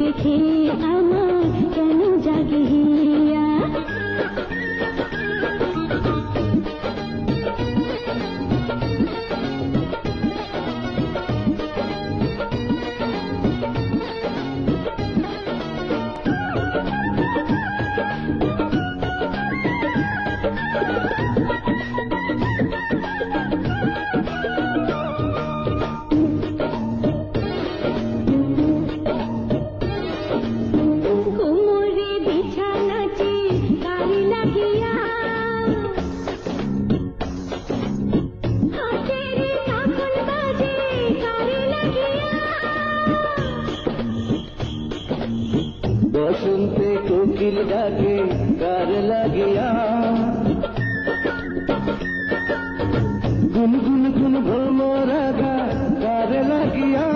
দেখে আমার কেন জাগে বসন্তে কোকিল ডাকে কার লাগিয়া গুন গুন গুন ভ্রমরাগা কার লাগিয়া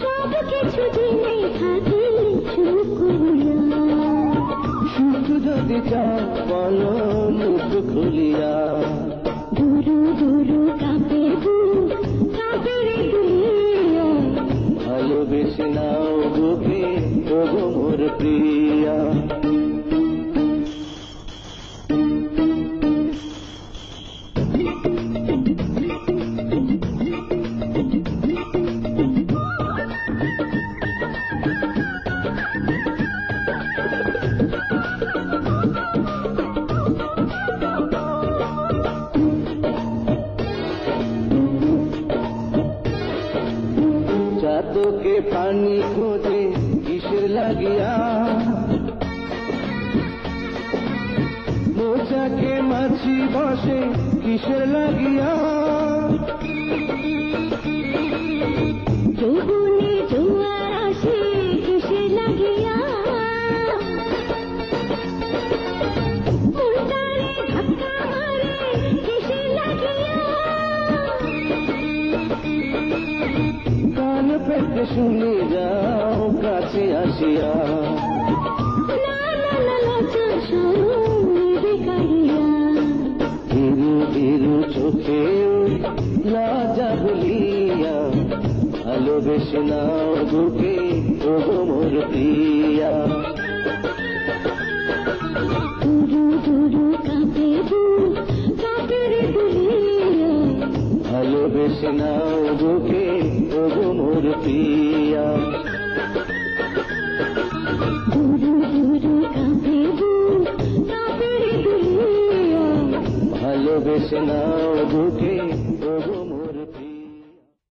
সব কিছু জেনে থাকি সুখ যদি চাও বলো মুখ ভালোবেসে নাও ওগো মোর প্রিয়া। চাতকে পানি খোঁজে কিসের লাগিয়া। মোচাকে মাছি বসে কিসের লাগিয়া। শুনে যাও কাছে আসিয়া। ধীরু ধীরু চোখে লজা ভুলিয়া ভালোবেসে নাও বুকে ওগো মোর প্রিয়া। ভালোবেসে নাও বুকে ওগো মোর প্রিয়া দুরু দুরু কাঁপে বুক কাঁপে রে দুলিয়া ভালোবেসে নাও বুকে